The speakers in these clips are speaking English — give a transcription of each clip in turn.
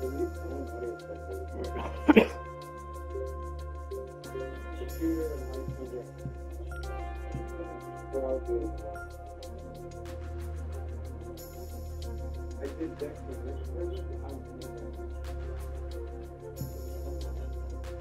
I did that for this person.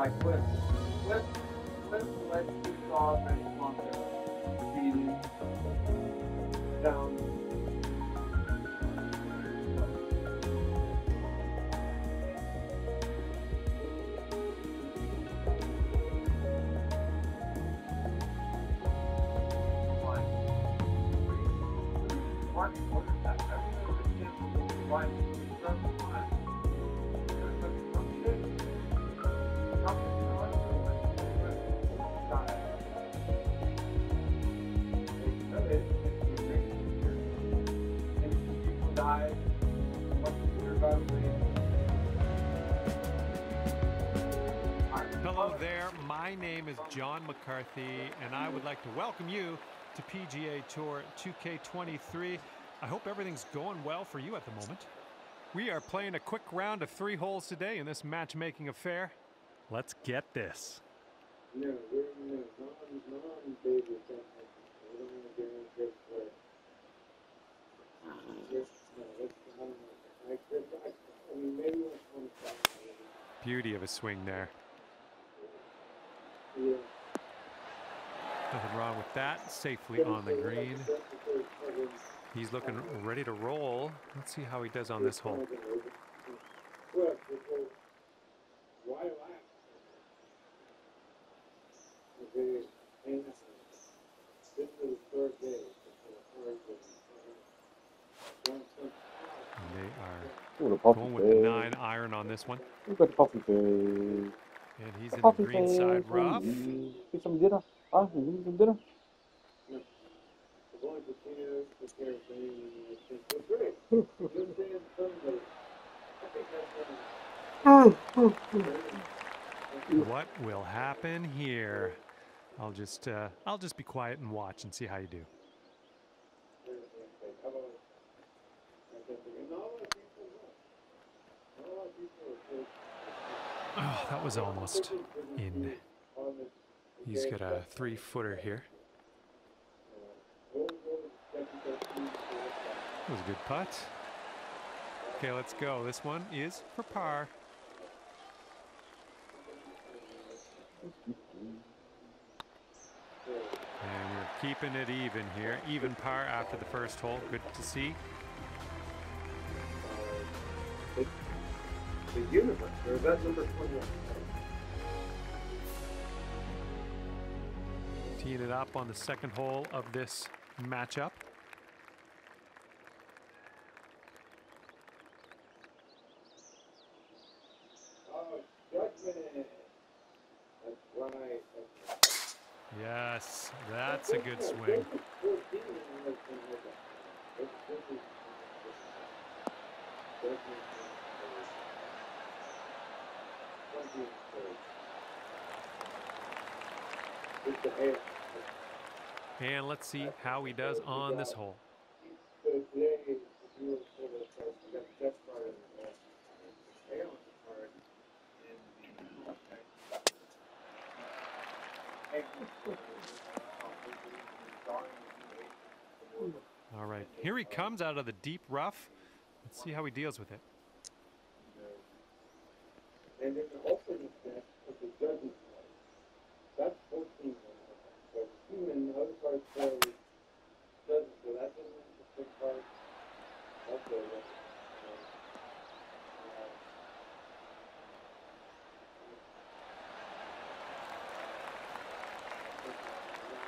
by clip. Clip, clip lets you saw John McCarthy, and I would like to welcome you to PGA Tour 2K23. I hope everything's going well for you at the moment. We are playing a quick round of three holes today in this matchmaking affair. Let's get this. Beauty of a swing there. Nothing wrong with that. Safely on the green. He's looking ready to roll. Let's see how he does on this hole. Well, because why laugh? Okay, and this is the third day. This is the third day. One, two, And they are Ooh, the puppy going with nine iron on this one. Look at puppy face. And he's in the green side rough. Get some dinner. Huh? You need some dinner? We're going to continue to care for you. It's great. You're saying somebody. I think that's What will happen here? I'll just uh, I'll just be quiet and watch and see how you do. Oh, that was almost in. He's got a three footer here. That was a good putt. Okay, let's go. This one is for par. And we're keeping it even here. Even par after the first hole. Good to see. the universe, or number 21? Teeing it up on the second hole of this matchup. Yes, that's a good swing. And let's see how he does on this hole. All right, here he comes out of the deep rough. Let's see how he deals with it. And then the opening set of the judges that's fourteen. So two and the other part for judges, so that's an interesting part. Okay,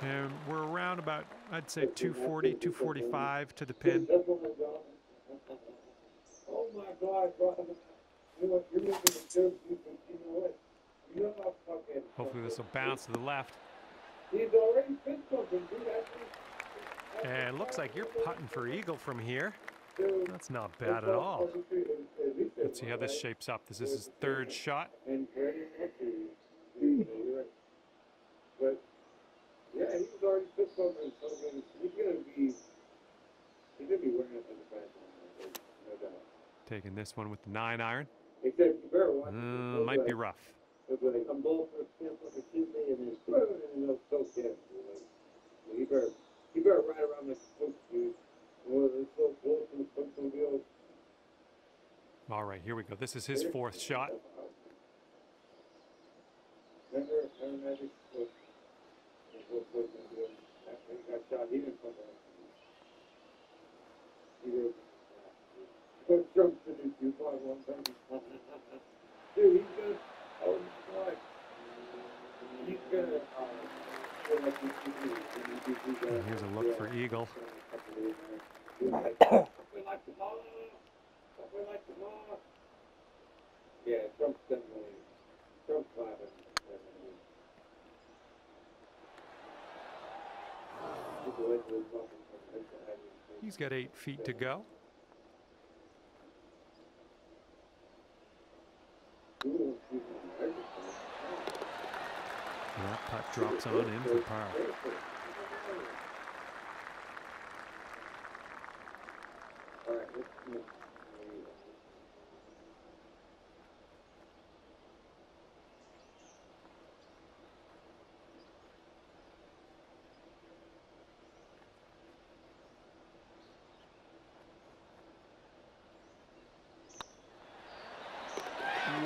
yeah. And we're around about, I'd say 240, 245 to the pin. That's what my God. Oh my God, brother. You know what, you're making a joke, you can, you know what? You know how fucking. Hopefully this will bounce to the left. He's already fit something, dude. That's And looks like you're putting for eagle from here. That's not bad at all. Let's see how this shapes up. This is his third shot. And very happy. You're right. But yeah, he's already fit something. something. He's. He's gonna be wearing it in the back. No doubt. Taking this one with the nine iron. Except. Uh, might be rough. When they come ball for a stamp and then and they'll so careful. Like, well, you better, better ride around like a dude. Good. All right, here we go. This is his fourth shot. Remember, five one time. Dude, he's gonna. Oh my God. He's gonna. Uh, feel like he's he's gonna- he's And here's a look for eagle. we like the law. We like the law. Yeah, Trump's definitely. Trump's vibing. definitely. People like to talk from like the heavy- He's got eight feet to go. Ooh, he's a nerd. And that putt drops on in for par. All right, let's move.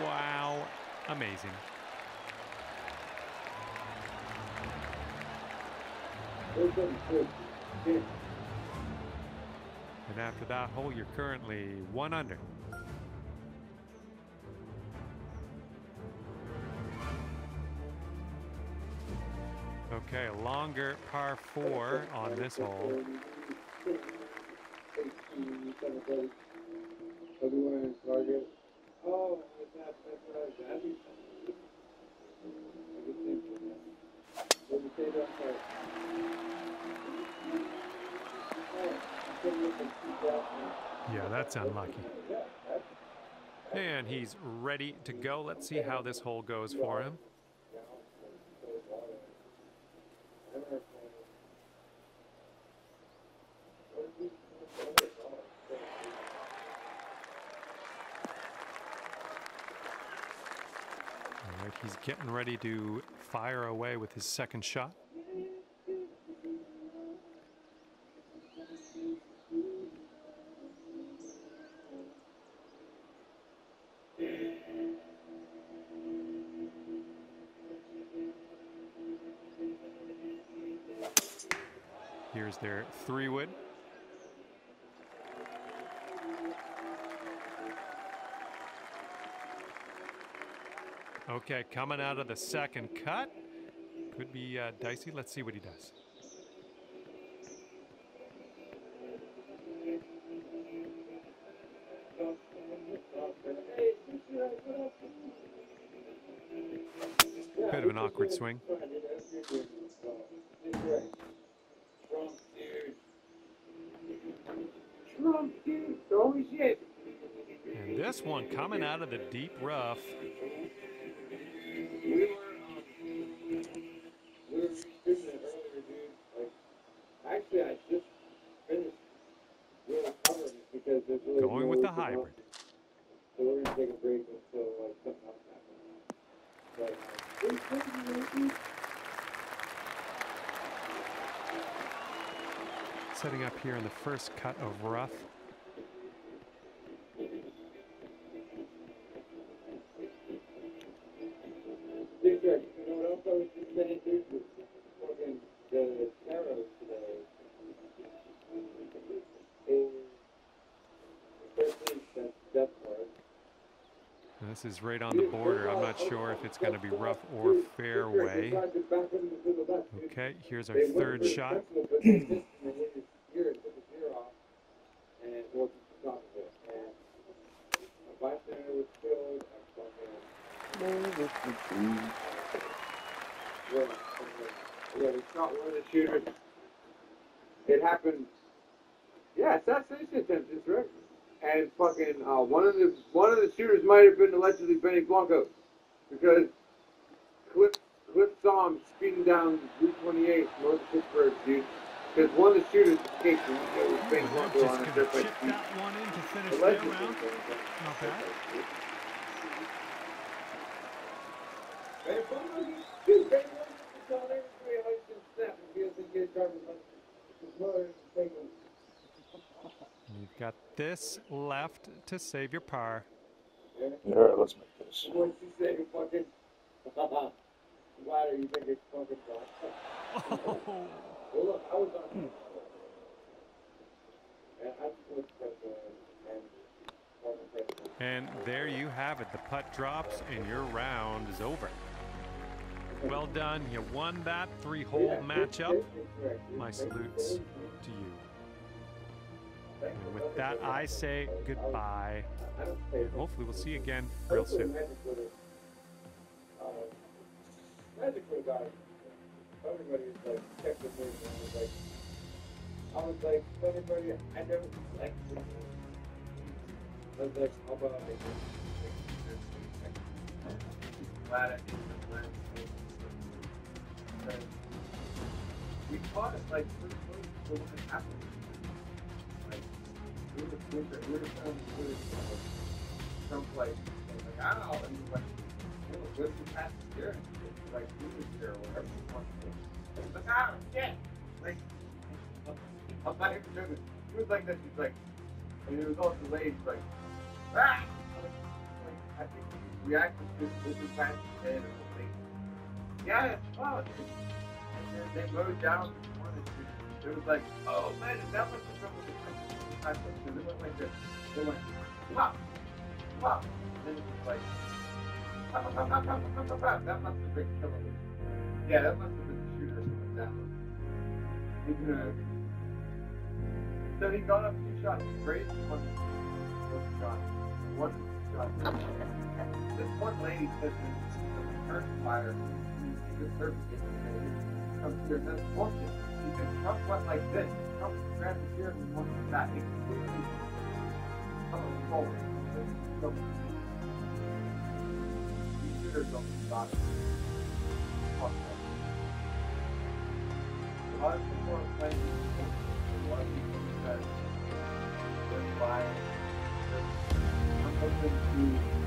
Wow, amazing. There's some good. Yeah. And after that hole, you're currently one under. Okay, longer par four on this hole. Everywhere in Target. Oh, that's. Yeah, that's unlucky. And he's ready to go. Let's see how this hole goes for him. All right, he's getting ready to fire away with his second shot. Okay, coming out of the second cut. Could be uh, dicey. Let's see what he does. Bit of an awkward swing. And this one coming out of the deep rough. That's death card. And This is right on the border. I'm not sure if it's going to be rough or fairway. Okay, here's our third shot. Yeah, we shot one of the shooters. It happened. Yeah, assassination attempt is right. And fucking uh, one of the one of the shooters might have been allegedly Benny Blanco, because Cliff Cliff saw him speeding down Route 28 north of Pittsburgh, dude. Because one of the shooters escaped and it was Benny Blanco on a going dirt bike. that one in to finish their Allegedly. round. Not bad. Benny Blanco, dude, Benny Blanco is telling everybody how he's snap if he doesn't get a driver's license. His mother is taking You've Got this left to save your par. All right, let's make this. And there you have it. The putt drops and your round is over. Well done. You won that three-hole matchup. My salutes to you. And with that, I say goodbye. And hopefully, we'll see you again real soon. Magic would have. Magic would have got it. Everybody was like, checked the movie and was like, I was like, everybody, I never like. I was like, how about I glad I didn't learn We caught it like when happened someplace. Like I don't know, like you know, just the past like here or whatever you want like I'm not even joking. She was like that. She's like, and it was all delayed. She's like, ah. Like, I to this is head. Yeah, it's. And then they rode down. It was like, oh man, that was the trouble? time because it went like this. It went pop, pop, and then it's like pop, pop, pop, pop, pop, pop, pop. That must have been killing. Yeah, that must have been the shooter or something like so he got up two shots, great one shot, one shot. This one lady said to me, the first fire, you see the surface, comes here, that's bullshit. Because Trump went like this helps the transfer once it's not included. Coming forward, so you shooters don't stop. A lot of people are playing a lot of people that they're fine. I'm hoping to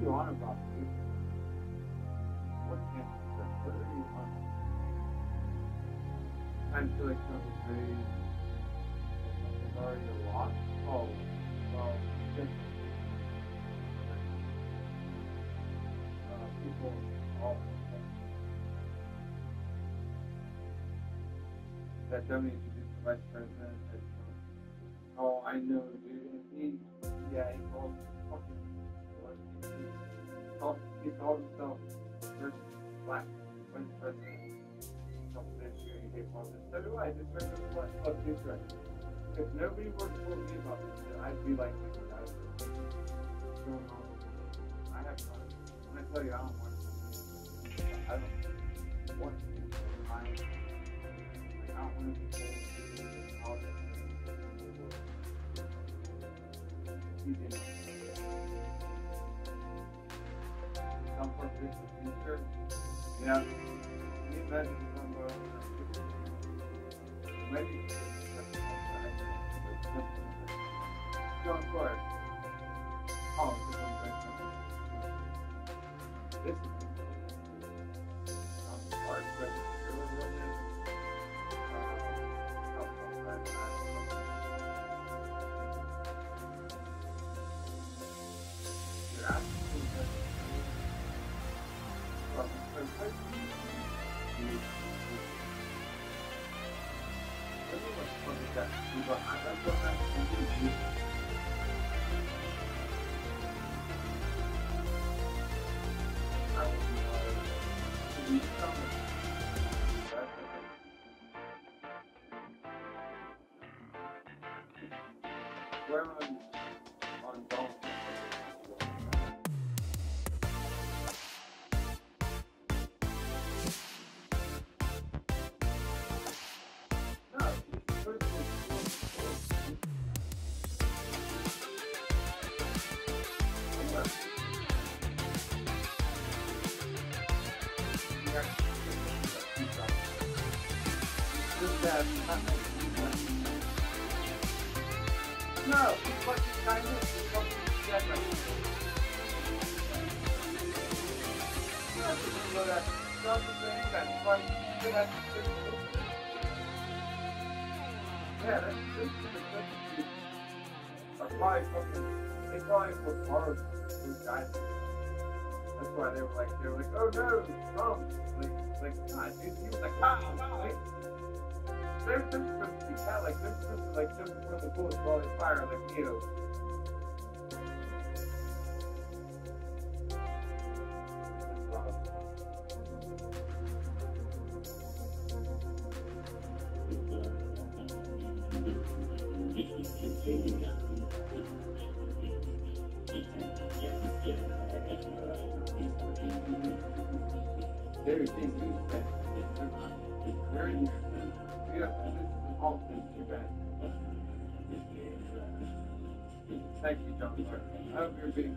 you on about you? What can't you say? What are you on? I feel like something's very, something's already lost. Oh, well, just, uh, people, all that Germany introduced the vice president. Oh, I know, dude. Yeah, he told me. This right if nobody were to tell me about this shit I'd be like this what's going on I have fun when I tell you I don't want to I don't want to be I I don't want to be told all that. He didn't. Some for this future. You know, you imagine Where on on Donald Yeah, that's that's that's probably fucking. They probably were borrowed those guys. That's why they were like, they were like, oh no, Trump. Like, like, dude, he was like, wow, wow, like, they're, they're be cat, like, they're supposed to, like, bullets while they fire, like, you know. Thank you, John. I hope you're being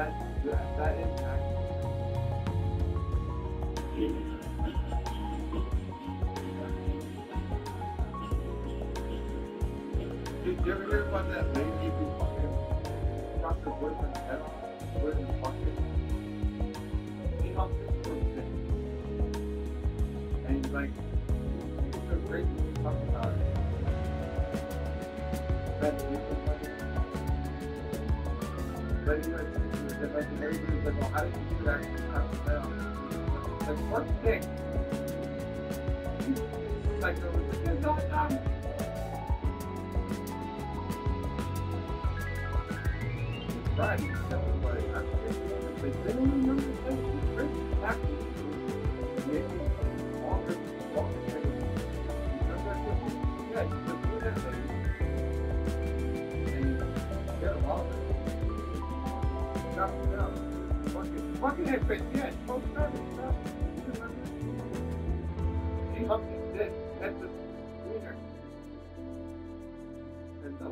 That that that actually. Did you ever hear about that lady who fucking shot her boyfriend's head off his bucket? He her for sick. And he's like, how you do? How do that? Like, what's sick? Like, like, it's all done.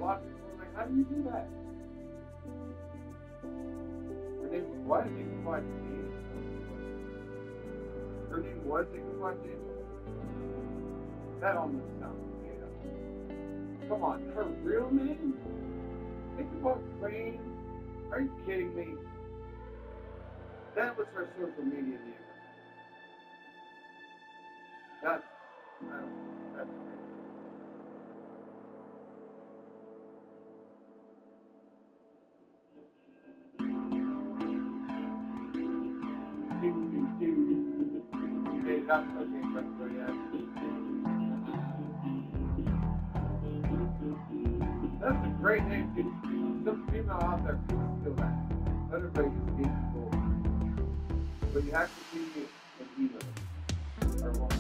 Lot of like, how do you do that? Her name was Ichabod James. Her name was Ichabod James. That almost sounds made up. Come on, her real name? Ichabod Crane? Are you kidding me? That was her social media name. That's, I don't know, that's crazy. That's a great name. Some female out there could steal that. Everybody just needs to. But you have to be an email. Or one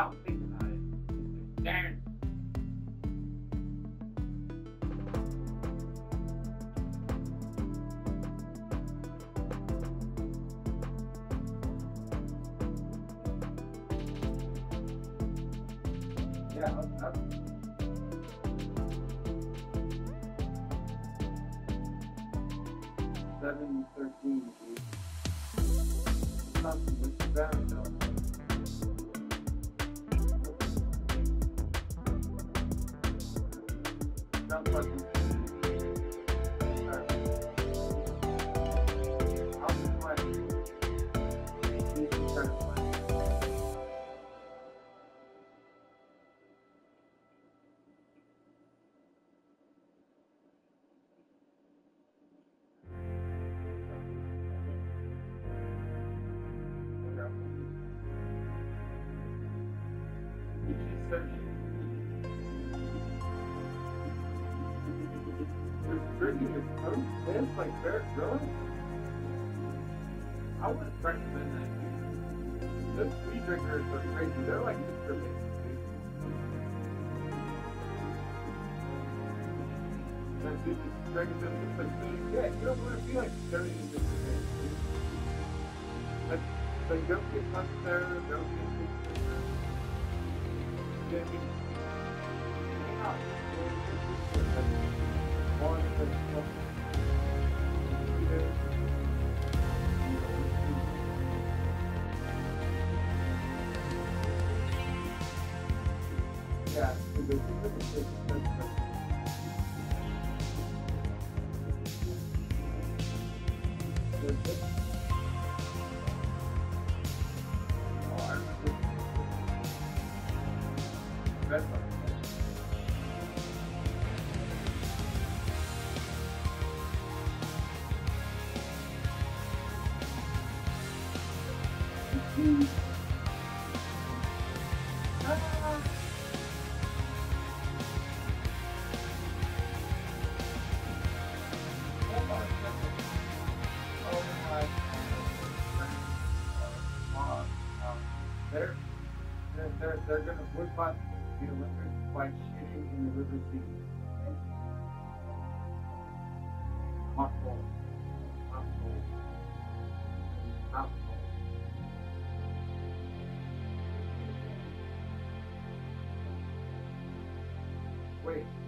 Rich is like, I'll think about it. Darn. Yeah, that's, that's seven thirteen, dude. Something the battery Red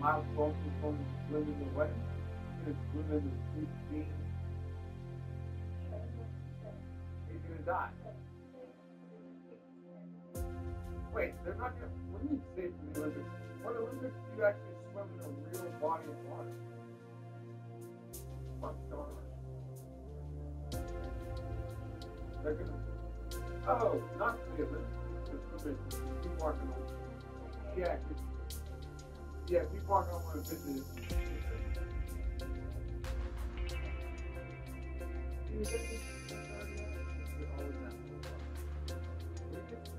Wait, Miles Bolton from swimming the what? He's gonna the sweet. He's gonna die. Wait, they're not gonna. What do you say from the Olympics? What Olympics do you actually swim in a real body of water? What's going on? They're gonna. Oh, not the Olympics. it's The Olympics. Keep walking on. Yeah, keep- yeah, aren't gonna want to visit.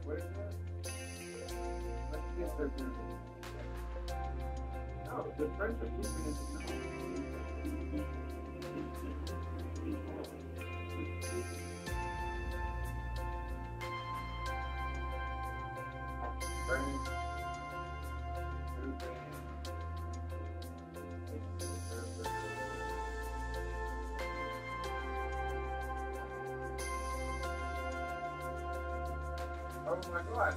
What is that? The French are keeping it Oh my god.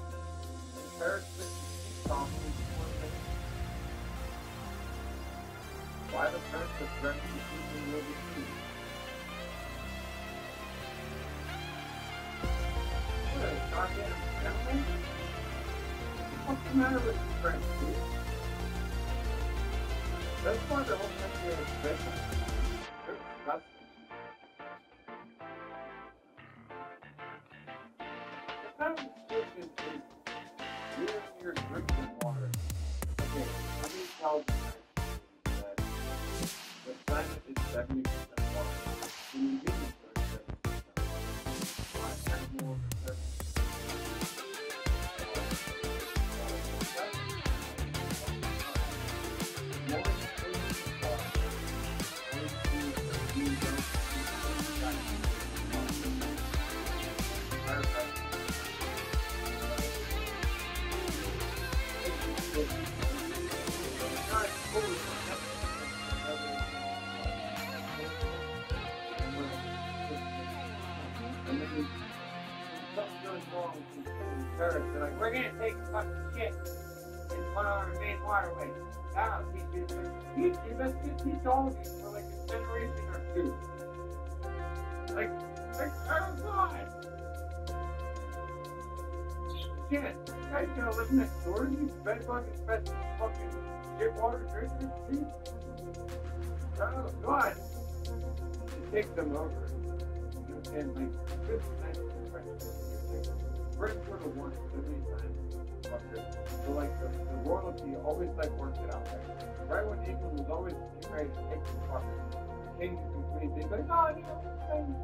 Song Why the is to keep in Liberty Sea? What a goddamn? What's the matter with the French, dude? That's why the whole country is special. Like, like, oh god! Shit, guys gonna live next door to you? Bed fucking shit water drinking shit? Oh god! It takes them over. You know, and like, good nice Britain sort won it so many times. So like the, the royalty always like worked it out. Right, right when England was always getting ready to take the fucker, the be like, oh, you know, um,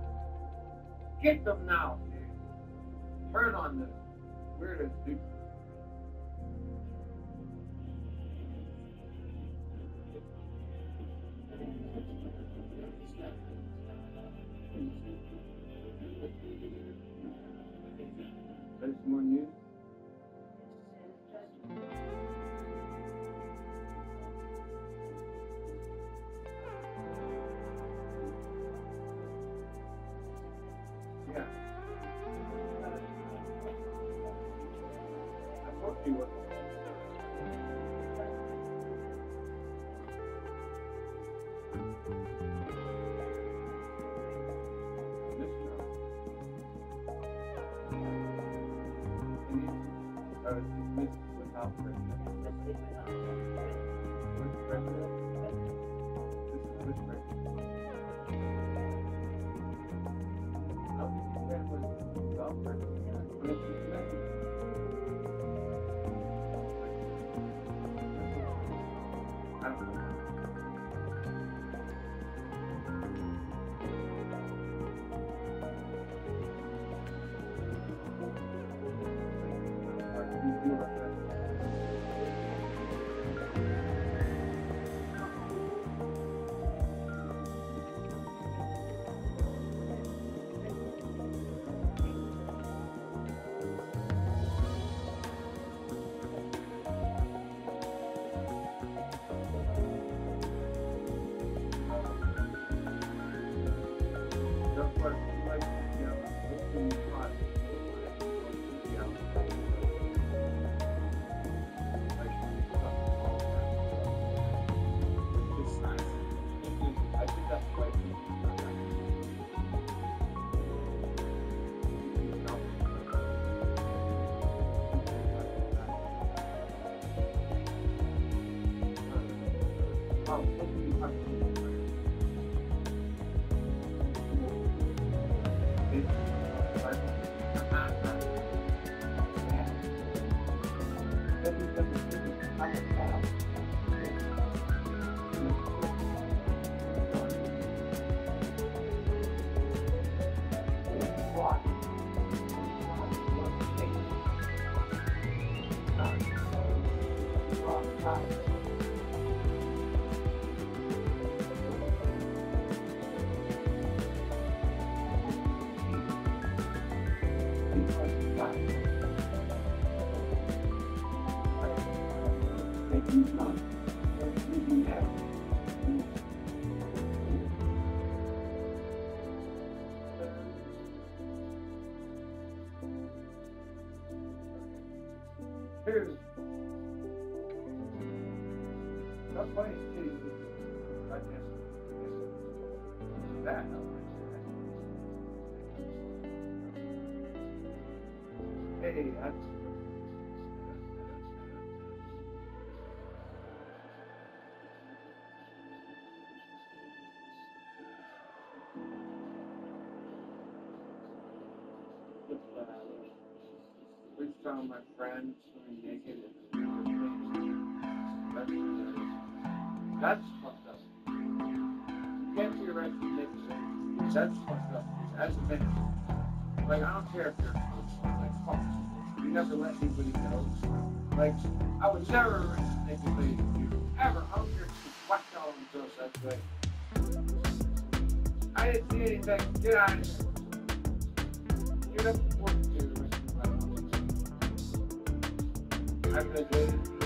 get them now, dude. Turn on this weirdest dude. Here's that's too. I guess Hey, that's Found my friend swimming naked in the river. That's, fucked up. You can't be arrested naked. That's fucked up. As a man. Like, I don't care if you're like, fuck. You never let anybody know. Like, I would never arrest anybody you ever. I don't care if you whack all themselves that way. I didn't see anything. Get out of here. I'm gonna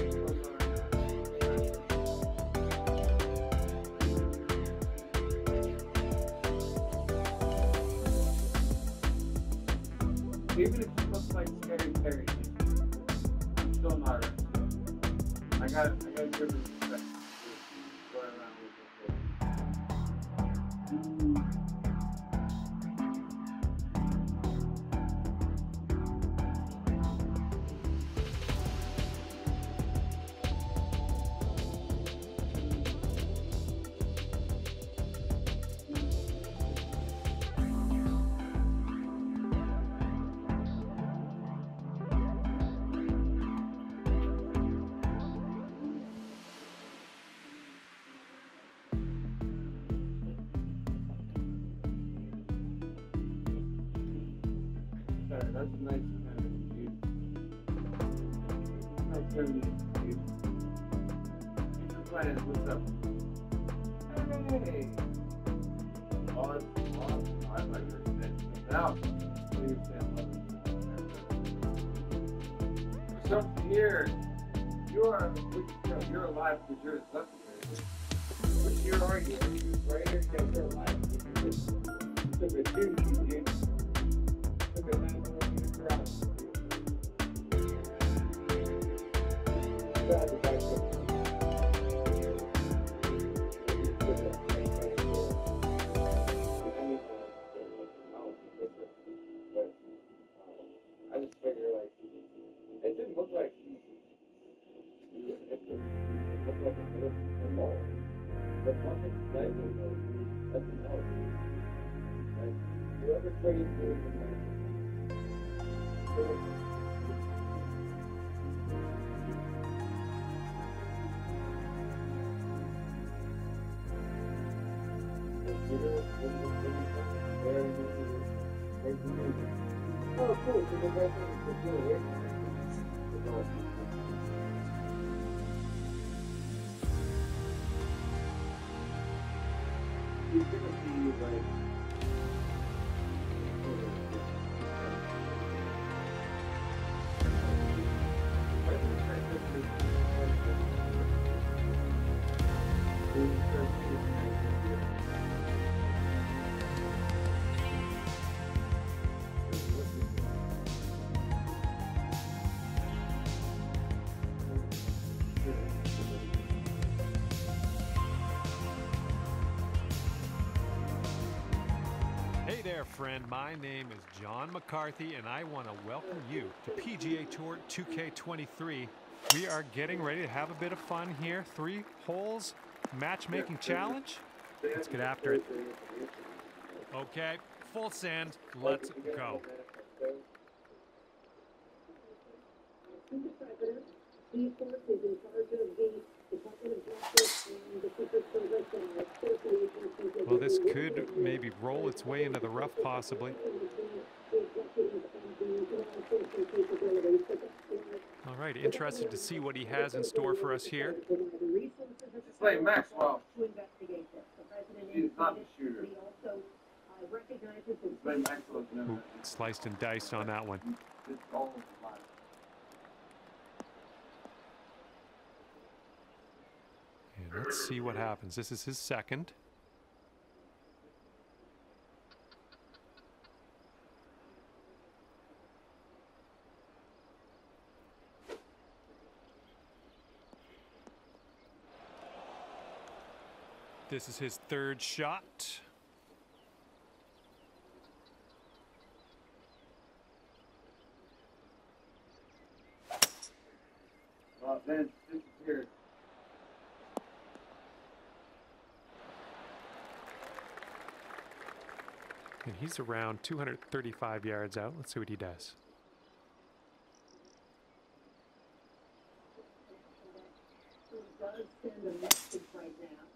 What's up? Hey! Oh, it's. I what you? So here, you are, you're alive because you're a sucker. Year are you? Right here? You're alive. Took a two, you He's gonna be like. Friend. My name is John McCarthy, and I want to welcome you to PGA Tour 2K23. We are getting ready to have a bit of fun here. Three holes, matchmaking challenge. Let's get after it. Okay, full send. Let's go. Mr. President, Steve Force is in charge of the Department of Justice and the Secret Service and our association. Well, this could maybe roll its way into the rough, possibly. All right, interested to see what he has in store for us here. Maxwell. To investigate this. The president He's not the shooter. that he also recognizes that Play Maxwell's Ooh, sliced and diced on that one. It's all live. And let's see what happens. This is his second. This is his third shot. Uh, then this is here. And he's around 235 yards out. Let's see what he does send a message right now.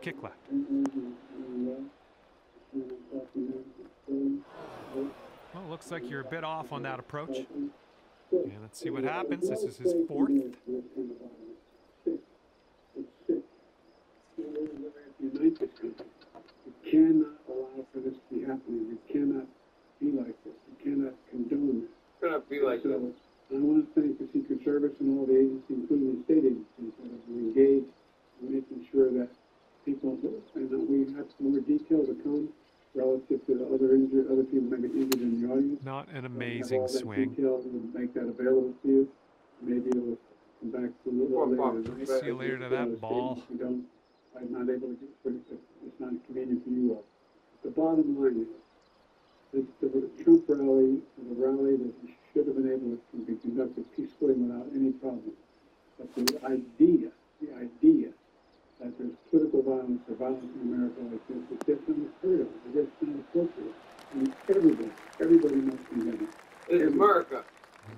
kick left. Well, looks like you're a bit off on that approach. And let's see what happens. This is his fourth. You cannot allow for this to be happening. It cannot be like this. You cannot condone this. It's gonna be like so, this. I want to thank the Secret Service and all the agencies, including the state agencies, that have been engaged in making sure that people, and that we have some more detail to come relative to the other injured, other people maybe injured in the audience. Not an We'll have amazing all that swing. Detail and make that available to you. Maybe it'll come back to a little Four later. See you later to that ball. If you don't, I'm not able to, get- if it's not convenient for you all. The bottom line is, the, the Trump rally was a rally that should have been able to be conducted peacefully without any problem. But the idea, the idea that there's political violence or violence in America like this is just unheard of. It's just not appropriate. And everybody, everybody must condemn it. It's America.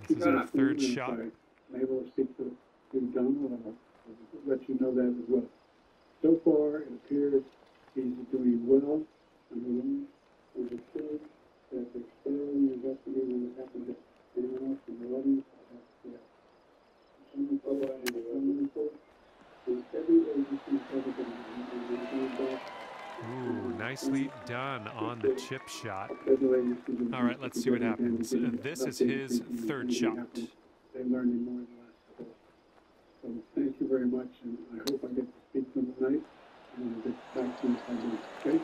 This is our third shot. I'm able to speak to, to Donald, and I'll let you know that as well. So far, it appears he's doing well, number one. Number two, that they're thoroughly investigating what happened to anyone else in the audience. That's, yeah. Someone put out in the film report. And every agency has been, and they're going back. Ooh, nicely done on the chip shot. Federal agencies and All right, let's see what happens. Uh, this is his third shot. They learned more the last couple. So thank you very much, and I hope I get to speak to them tonight. and get back to inside the okay?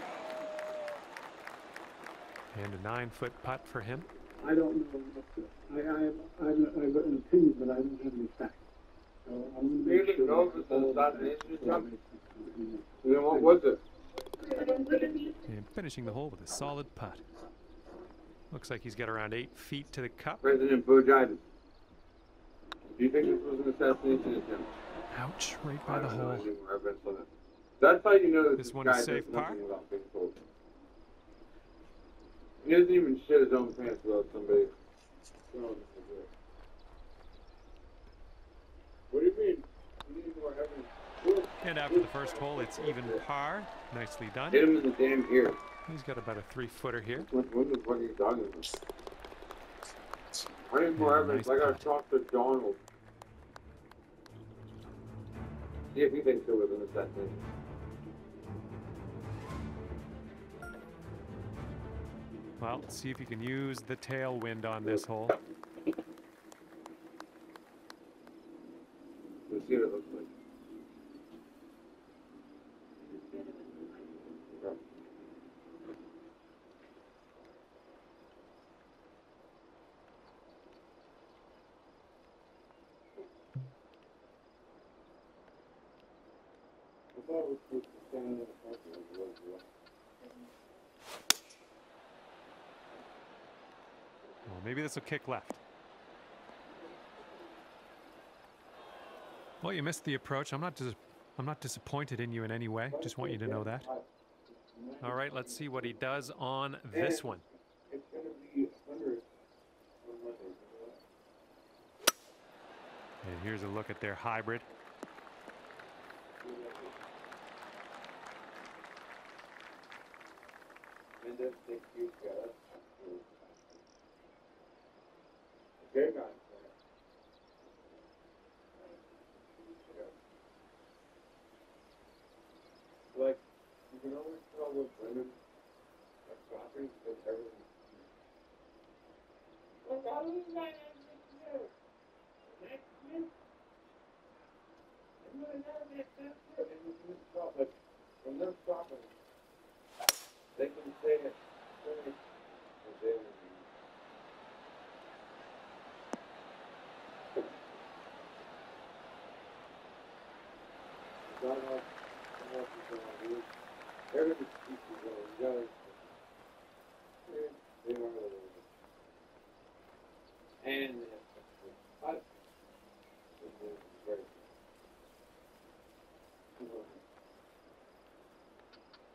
And a nine foot putt for him. I don't know what to, I, I have, I have, I have an opinion, but I don't have any facts. So I'm gonna You make didn't sure. know that if it's on the all side of of the that- engine, all Chuck? makes sense. Then what was it? And finishing the hole with a solid putt. Looks like he's got around eight feet to the cup. President Bojiden. Do you think this was an assassination attempt? Ouch, right by the hole. any more evidence on it. That's how you know that This this, one guy is safe par? nothing without being. He doesn't even shit his own pants without somebody throwing him to do it. What do you mean? You need more evidence. Look, And after the first hole, it's even par. Nicely done. Hit him in the damn ear. He's got about a three footer here. What, what are you talking? I need more Yeah, evidence. nice I gotta putt. talk to Donald. See if he thinks it was an assassination. Well, see if you can use the tailwind on this hole. Let's see what it looks like. Yeah. I thought it was supposed to stand in the parking lot, it was, yeah. Well, maybe this will kick left. Well, you missed the approach. I'm not dis- I'm not disappointed in you in any way. Just want you to know that. All right, let's see what he does on this one. It's gonna be a hundred on Monday. And here's a look at their hybrid. Mendez, thank you, guys. Like, you can always tell with women are shopping because everything. Well, how do you guys do? Next year? I'm gonna never get that good. And you can shop, like, when they're shopping, they can say it. Say it. Or they will be. God knows what going. You- They're gonna be people going. You gotta. They they are a little. And to is very.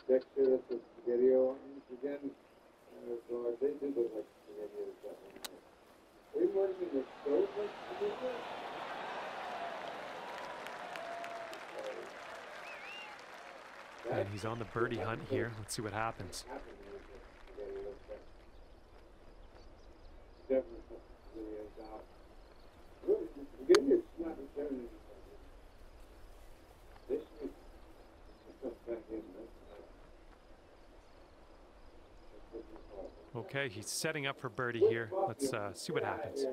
Dexter, that's a spaghetti arms again. They did look like spaghetti or something. Are you working the stove like spaghetti? And he's on the birdie hunt here. Let's see what happens. Okay, he's setting up for birdie here. Let's uh, see what happens.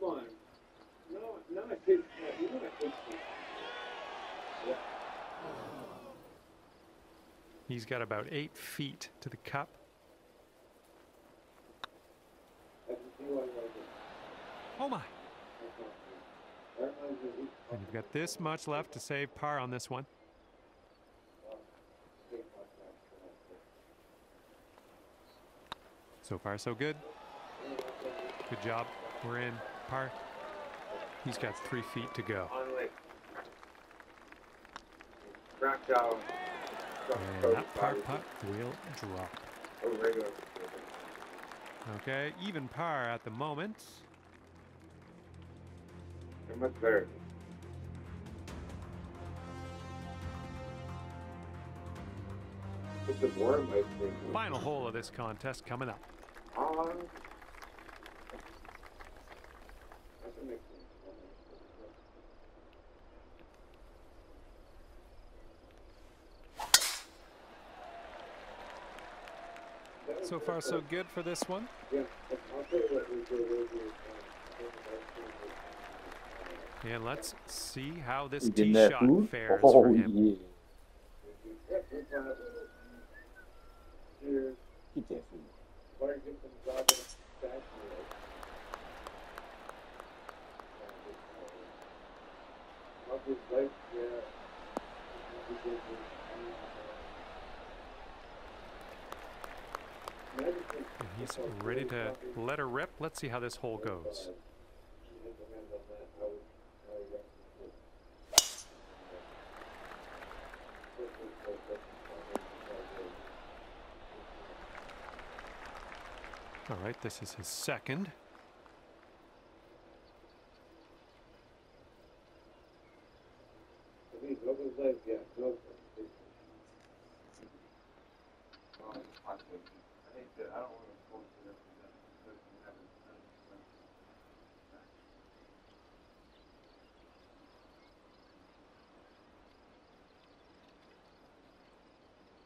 Come on. No, no, I did. You know I did. Yeah. He's got about eight feet to the cup. Oh my! Not And you've got this much left to save par on this one. So far, so good. Good job. We're in par. He's got three feet to go. And that par putt will drop. Okay, even par at the moment. Much better. Final hole of this contest coming up. On. That can make sense. So far, so good for this one. Yeah, I'll tell you what we do. We'll do. um, And let's see how this tee shot food? fares Oh, for him. yeah. And he's ready to let her rip. Let's see how this hole goes. All right, this is his second.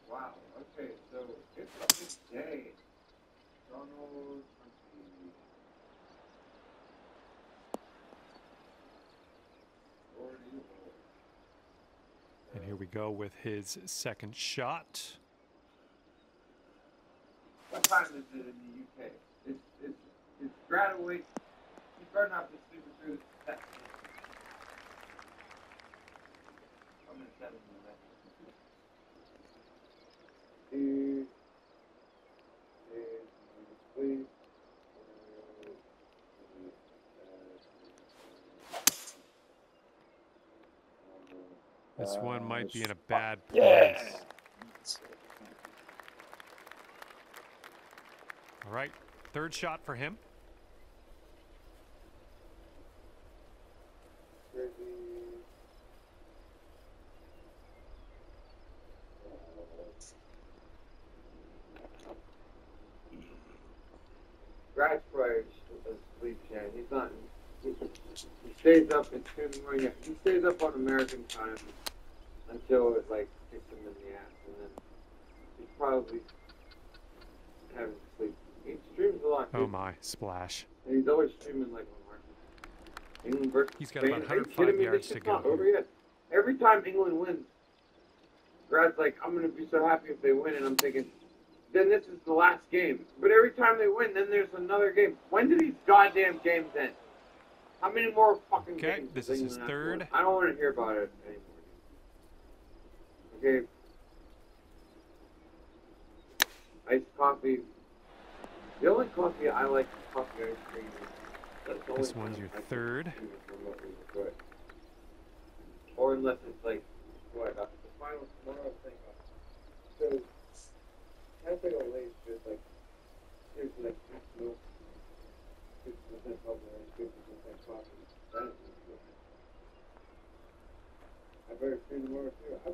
Wow, okay, so it's a big day. Donald Trump. Already And here we go with his second shot. What time is it in the UK? It's it's it's sleeping through that. I'm gonna send him a message. Dude, please. This one Uh, might be in a fuck bad place. Yes. All right, third shot for him. Gratz probably asleep, Shan. He's not. He, he stays up at two morning. He stays up on American time until it like kicks him in the ass, and then he's probably having sleep. He streams a lot. Oh my, splash. And he's always streaming like. England versus He's got Spain. about 105 kidding yards to go over yet. Every time England wins, Brad's like, I'm gonna be so happy if they win, and I'm thinking, then this is the last game. But every time they win, then there's another game. When do these goddamn games end? How many more fucking Okay, games? this is his to third. I don't want to hear about it anymore. Okay. Iced coffee. The only coffee I like is coffee ice cream. That's This one's your third. do this remotely with it. Or unless it's like, what, the final tomorrow thing. So, Au Lait is just like, here's like half milk, 50% bubble and 50% coffee. That is. I better stream tomorrow too.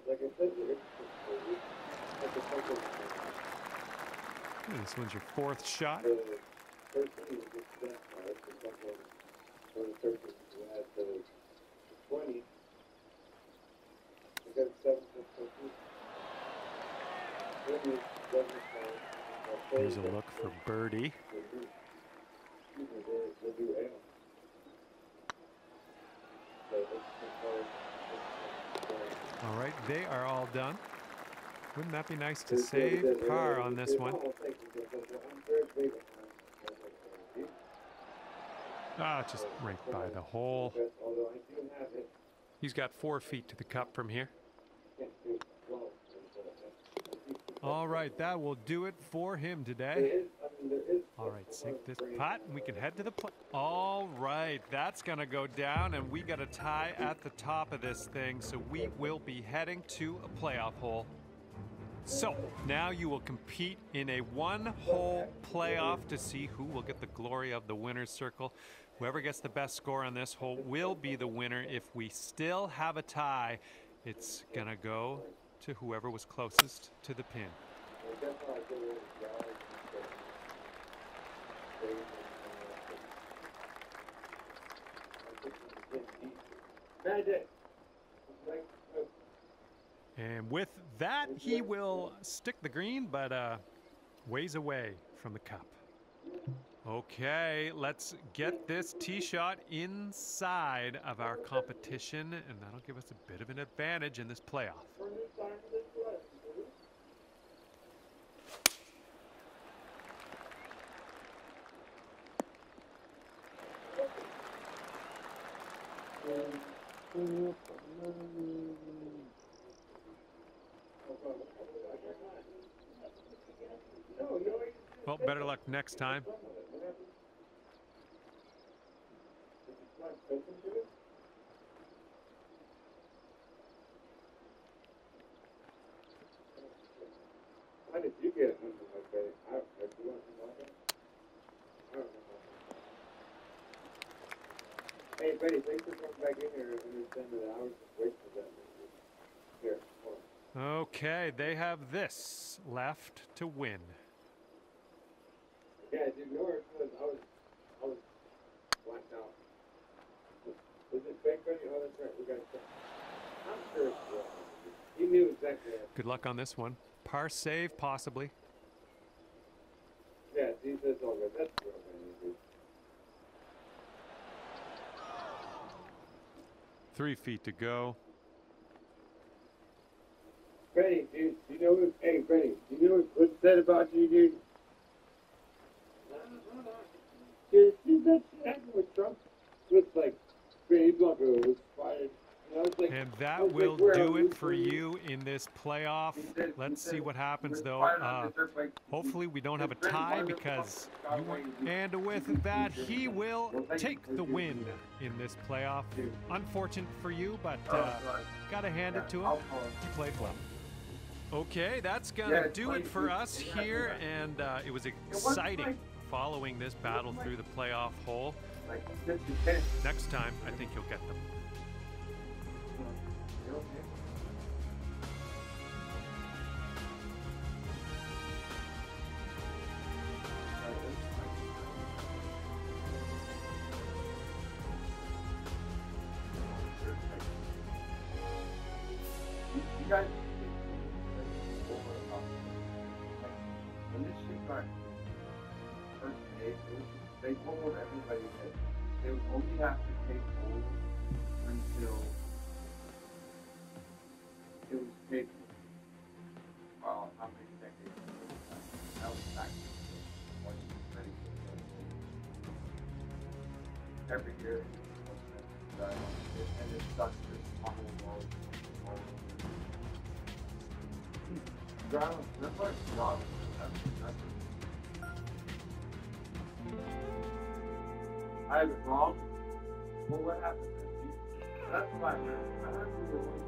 Hmm, foot fifty. Then you seven foot. Here's a look for birdie. Excuse me, they, they do ale. So that's the part. All right, they are all done. Wouldn't that be nice to save par on this one? Ah, just right by the hole. He's got four feet to the cup from here. All right, that will do it for him today. All right, sink this putt, and we can head to the. All right, that's gonna go down, and we got a tie at the top of this thing, so we will be heading to a playoff hole. So now you will compete in a one-hole playoff to see who will get the glory of the winner's circle. Whoever gets the best score on this hole will be the winner. If we still have a tie, it's gonna go to whoever was closest to the pin. And with that, he will stick the green, but uh, ways away from the cup. Okay, let's get this tee shot inside of our competition, and that'll give us a bit of an advantage in this playoff. Well, better luck next time. How did you get something like that? I, I, you want something like that? I don't know. Hey, Betty, thanks for coming back in here and understanding that I was just waiting for that. Here, hold on. Okay, they have this left to win. Yeah, dude, no worries, I was, I was, I was blacked out. Was it fake Betty? Oh, that's right, we got to I'm sure it's real. He knew exactly. How. Good luck on this one. Par save, possibly. Yeah, see, that's all good. That's real, man. dude. Three feet to go. Freddie, dude, do you know what? Hey, Freddie, you know what Cliff said about you, dude? Dude that's happened with Trump. Cliff's like, Freddie Blanco was fired. And like, And that was like, will do it for you in this playoff. said- Let's see what happens, though. Uh, the dirt bike. hopefully, we don't have a tie because you Scott won. Wayne. And with that, he will take the win in this playoff. Unfortunate for you, but Oh, uh, gotta hand it to him. I'll call him. He played well. Okay, that's gonna do it for us here, and uh, it was exciting following this battle through the playoff hole. Like, 50 10. Next time, I think you'll get them. Every year, and it sucks this awful world. Ground, that's I have wrong. Well, what happened? That's what I